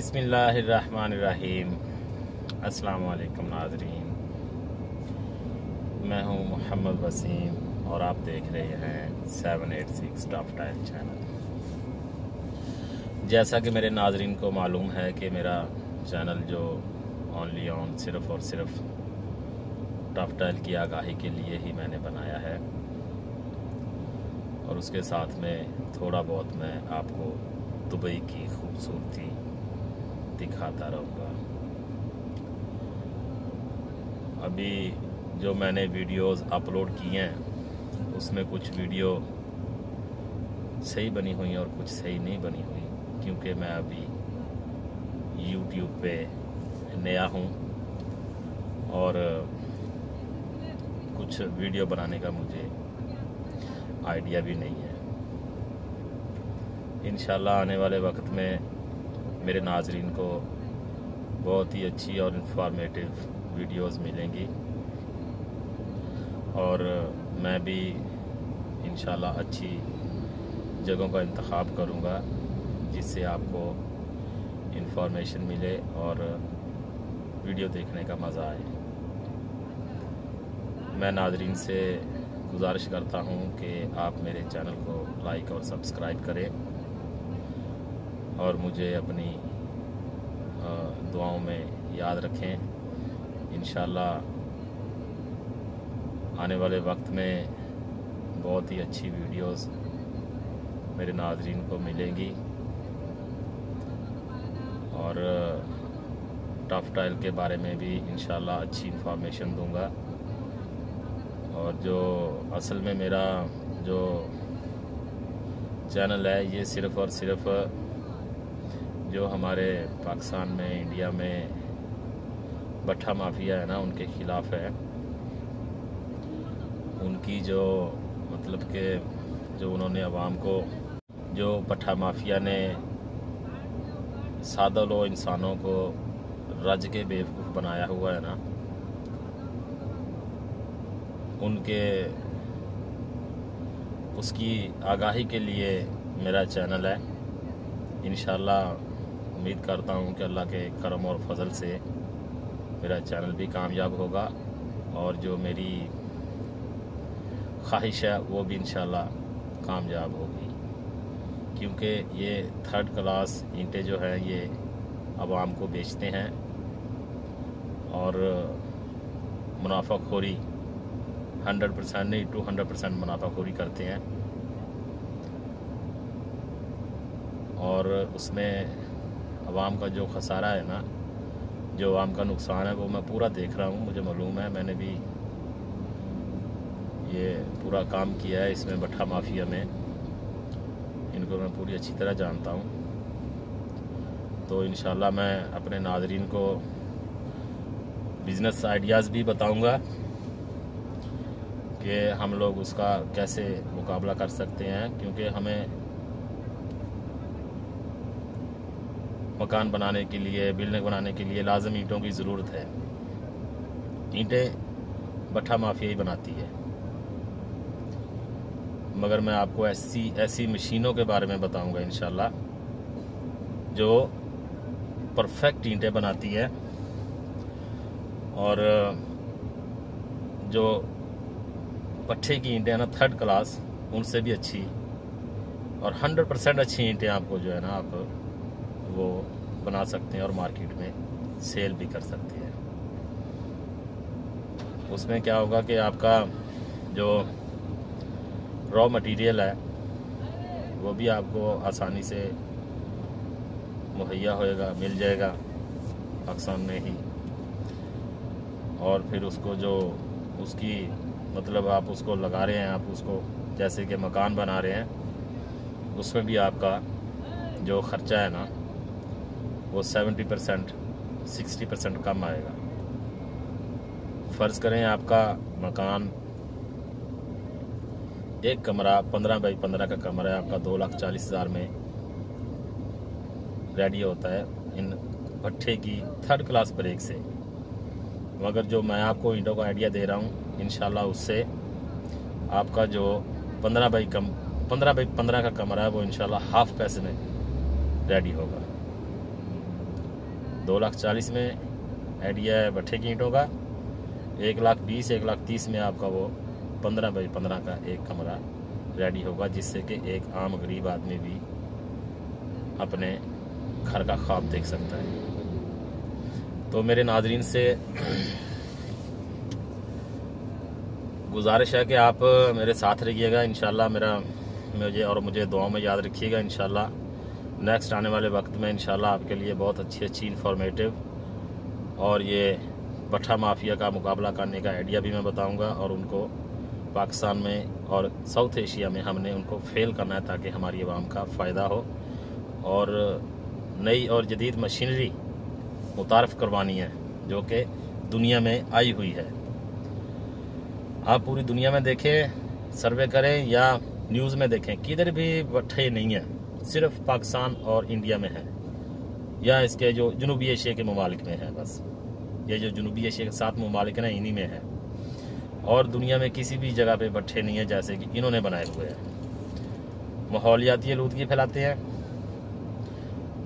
بسم اللہ الرحمن الرحیم۔ السلام علیکم ناظرین۔ میں ہوں محمد وسیم اور آپ دیکھ رہے ہیں seven eight six top tile channel. جیسا کہ میرے ناظرین کو معلوم ہے کہ میرا چینل جو اونلی آن صرف اور صرف ٹاپ ٹائل کی آگاہی کے لیے ہی میں نے بنایا ہے۔ اور اس کے ساتھ میں تھوڑا بہت میں آپ کو دبئی کی خوبصورتی دکھاتا رہوں گا۔ ابھی جو میں نے ویڈیوز اپلوڈ کیے ہیں، اس میں کچھ ویڈیو صحیح بنی ہوئی اور کچھ صحیح نہیں بنی ہوئی، کیونکہ میں ابھی یوٹیوب پہ نیا ہوں اور کچھ ویڈیو بنانے کا مجھے آئیڈیا بھی نہیں ہے۔ انشاءاللہ آنے والے وقت میں میرے ناظرین کو بہت ہی اچھی اور انفارمیٹیو ویڈیوز ملیں گی۔ اور میں بھی انشاءاللہ اچھی جگہوں کا انتخاب کروں گا جس سے آپ کو انفارمیشن ملے اور ویڈیو دیکھنے کا مزہ آئے۔ میں ناظرین سے گزارش کرتا ہوں کہ آپ میرے چینل کو لائک اور سبسکرائب کریں۔ اور مجھے اپنی دعاؤں میں یاد رکھیں۔ انشاءاللہ آنے والے وقت میں بہت ہی اچھی ویڈیوز میرے ناظرین کو ملیں گی۔ اور ٹف ٹائل کے بارے میں بھی انشاءاللہ اچھی انفارمیشن دوں گا۔ اور جو اصل میں میرا جو چینل ہے، یہ صرف اور صرف جو ہمارے پاکستان میں، انڈیا میں بٹھا مافیا ہے نا، ان کے خلاف ہے۔ ان کی جو مطلب کہ جو انہوں نے عوام کو، جو پٹھا مافیا نے سادہ لو انسانوں کو رج کے بیوقوف بنایا ہوا ہے نا، ان کے، اس کی آگاہی کے لیے میرا چینل ہے۔ انشاءاللہ امید کرتا ہوں کہ اللہ کے کرم اور فضل سے میرا چینل بھی کامیاب ہوگا اور جو میری خواہش ہے وہ بھی انشاءاللہ کامیاب ہوگی۔ کیونکہ یہ تھرڈ کلاس اینٹیں جو ہیں یہ عوام کو بیچتے ہیں اور منافع خوری ہنڈریڈ پرسینٹ نہیں ٹو ہنڈریڈ پرسینٹ منافع خوری کرتے ہیں اور اس میں عوام کا جو خسارہ ہے نا، جو عوام کا نقصان ہے، وہ میں پورا دیکھ رہا ہوں، مجھے معلوم ہے۔ میں نے بھی یہ پورا کام کیا ہے اس میں، بٹھا مافیا میں۔ ان کو میں پوری اچھی طرح جانتا ہوں۔ تو انشاءاللہ میں اپنے ناظرین کو بزنس آئیڈیاز بھی بتاؤں گا کہ ہم لوگ اس کا کیسے مقابلہ کر سکتے ہیں، کیونکہ ہمیں مکان بنانے کے لیے، بلڈنگ بنانے کے لیے لازم اینٹوں کی ضرورت ہے۔ اینٹیں بٹھا مافیا ہی بناتی ہے۔ مگر میں آپ کو ایسی ایسی مشینوں کے بارے میں بتاؤں گا انشاءاللہ، جو پرفیکٹ اینٹیں بناتی ہے اور جو پٹھے کی اینٹیں ہیں نا، تھرڈ کلاس، ان سے بھی اچھی اور ہنڈریڈ پرسینٹ اچھی اینٹیں آپ کو جو ہے نا، آپ وہ بنا سکتے ہیں اور مارکیٹ میں سیل بھی کر سکتے ہیں۔ اس میں کیا ہوگا کہ آپ کا جو را مٹیریل ہے، وہ بھی آپ کو آسانی سے مہیا ہوئے گا، مل جائے گا پاکستان میں ہی۔ اور پھر اس کو جو اس کی مطلب آپ اس کو لگا رہے ہیں، آپ اس کو جیسے کہ مکان بنا رہے ہیں، اس میں بھی آپ کا جو خرچہ ہے نا وہ سیونٹی پرسینٹ سکسٹی پرسینٹ کم آئے گا۔ فرض کریں آپ کا مکان ایک کمرہ پندرہ بائی پندرہ کا کمرہ ہے، آپ کا دو لاکھ چالیس ہزار میں ریڈی ہوتا ہے ان بھٹے کی تھرڈ کلاس بریک سے۔ مگر جو میں آپ کو اینٹوں کا آئیڈیا دے رہا ہوں، انشاءاللہ اس سے آپ کا جو پندرہ بائی کم، پندرہ بائی پندرہ کا کمرہ ہے، وہ انشاءاللہ ہاف پیسے میں ریڈی ہوگا۔ دو لاکھ چالیس میں آئیڈیا ہے بٹھے کی اینٹوں کا، ایک لاکھ بیس، ایک لاکھ تیس میں آپ کا وہ پندرہ بائی پندرہ کا ایک کمرہ ریڈی ہوگا، جس سے کہ ایک عام غریب آدمی بھی اپنے گھر کا خواب دیکھ سکتا ہے۔ تو میرے ناظرین سے گزارش ہے کہ آپ میرے ساتھ رہیے گا، انشاءاللہ میرا، مجھے اور مجھے دعاؤں میں یاد رکھیے گا، انشاءاللہ۔ نیکسٹ آنے والے وقت میں انشاءاللہ آپ کے لیے بہت اچھی اچھی انفارمیٹیو اور یہ بٹھا مافیا کا مقابلہ کرنے کا آئیڈیا بھی میں بتاؤں گا اور ان کو پاکستان میں اور ساؤتھ ایشیا میں ہم نے ان کو فیل کرنا ہے تاکہ ہماری عوام کا فائدہ ہو اور نئی اور جدید مشینری متعارف کروانی ہے جو کہ دنیا میں آئی ہوئی ہے۔ آپ پوری دنیا میں دیکھیں سروے کریں یا نیوز میں دیکھیں، کدھر بھی بٹھے نہیں ہیں۔ صرف پاکستان اور انڈیا میں ہیں یا اس کے جو جنوبی ایشیا کے ممالک میں ہیں بس۔ یہ جو جنوبی ایشیا کے ساتھ ممالک ہیں، انہی میں ہیں۔ اور دنیا میں کسی بھی جگہ پہ بٹھے نہیں ہیں، جیسے کہ انہوں نے بنائے ہوئے ہیں۔ ماحولیاتی آلودگی پھیلاتے ہیں۔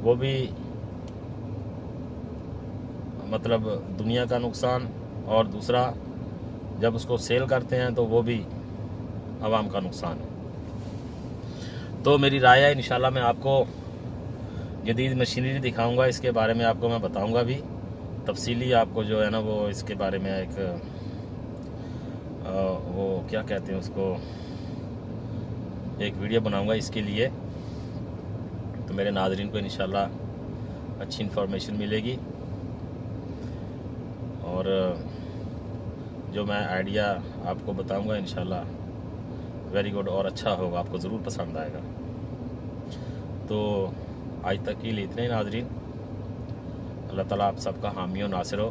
وہ بھی مطلب دنیا کا نقصان، اور دوسرا، جب اس کو سیل کرتے ہیں تو وہ بھی عوام کا نقصان ہے۔ تو میری رائے ہے، انشاءاللہ میں آپ کو جدید مشینری دکھاؤں گا، اس کے بارے میں آپ کو میں بتاؤں گا بھی۔ تفصیلی آپ کو جو ہے نا وہ اس کے بارے میں ایک وہ کیا کہتے ہیں اس کو، ایک ویڈیو بناؤں گا اس کے لیے۔ تو میرے ناظرین کو انشاءاللہ اچھی انفارمیشن ملے گی۔ اور جو میں آئیڈیا آپ کو بتاؤں گا انشاءاللہ ویری گڈ اور اچھا ہوگا، آپ کو ضرور پسند آئے گا۔ تو آج تک کے لیے اتنے ہی ناظرین۔ اللہ تعالیٰ آپ سب کا حامی و ناصر ہو۔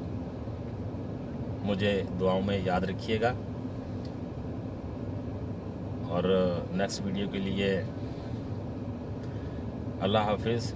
مجھے دعاؤں میں یاد رکھیے گا۔ اور نیکسٹ ویڈیو کے لیے اللہ حافظ۔